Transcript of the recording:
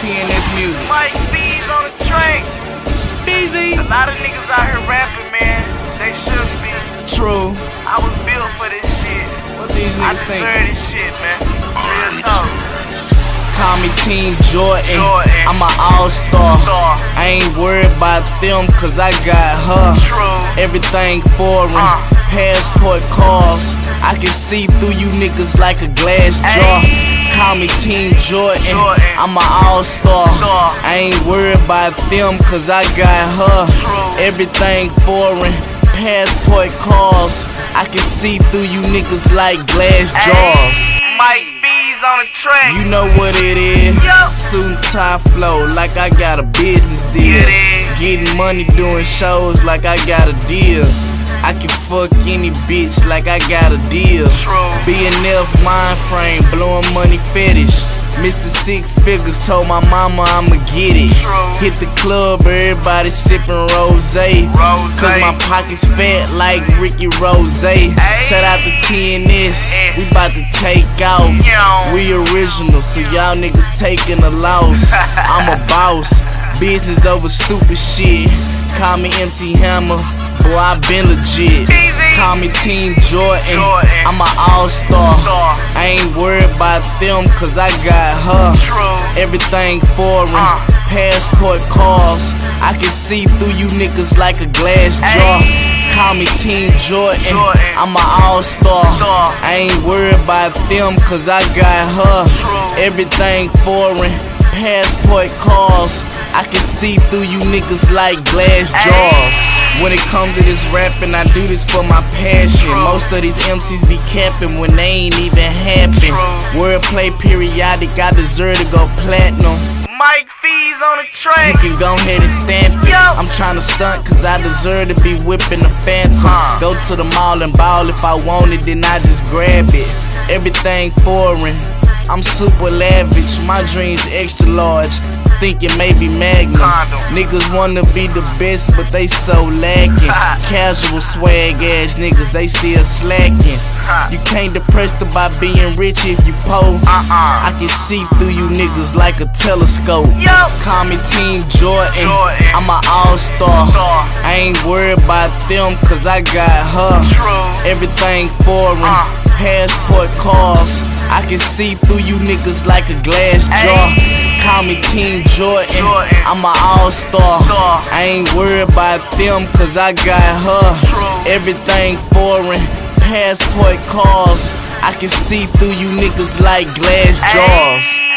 TNS Music. Mike Feez on the track. Easy. A lot of niggas out here rapping, man. They should be. True. I was built for this shit. What these I niggas think? deserve this shit, man. Real talk. Call me Team Jordan. Jordan. I'm an all-star. I ain't worried about them cause I got her. True. Everything foreign. Uh. Passport cars. I can see through you niggas like a glass jar. Ayy. Call me Team Jordan. I'm an all-star. I ain't worried about them cause I got her. Everything foreign. Passport calls. I can see through you niggas like glass jars. Mike Feez on the track. You know what it is. Suit and tie flow like I got a business deal. Yeah, it is. Getting money doing shows like I got a deal. I can fuck any bitch like I got a deal. BMF mind frame, blowing money fetish. Mr. Six Figures told my mama I'ma get it. Hit the club, everybody sipping rose. Cause my pockets fat like Ricky Rozay. Shout out to TNS, we bout to take off. We original, so y'all niggas taking a loss. I'm a boss, business over stupid shit. Call me MC Hammer, boy I been legit. Easy. Call me Team Jordan, Jordan. I'm an all-star. Star. I ain't worried about them cause I got her. True. Everything foreign, Uh. passport cars. I can see through you niggas like a glass jar. Call me Team Jordan, Jordan. I'm an all-star. Star. I ain't worried about them cause I got her. True. Everything foreign, passport calls. I can see through you niggas like glass jars. When it comes to this rapping, I do this for my passion. Most of these MCs be capping when they ain't even happen. Wordplay periodic, I deserve to go platinum. Mike Feez on the You track. can go ahead and stamp it. I'm tryna stunt cause I deserve to be whipping the phantom. Go to the mall and ball if I want it, then I just grab it. Everything foreign. I'm super lavish, my dreams extra large. Thinking maybe Magnum. Condom. Niggas wanna be the best, but they so lacking. Casual swag ass niggas, they still slacking. You can't depressed about being rich if you poor. Uh-uh. I can see through you niggas like a telescope. Yo. Call me Team Jordan. Jordan. I'm an all-star. Star. I ain't worried about them cause I got her. True. Everything foreign. Uh. Passport cars. I can see through you niggas like a glass jar. Call me Team Jordan. I'm an all-star. I ain't worried about them cause I got her. Everything foreign. Passport cars. I can see through you niggas like glass jars.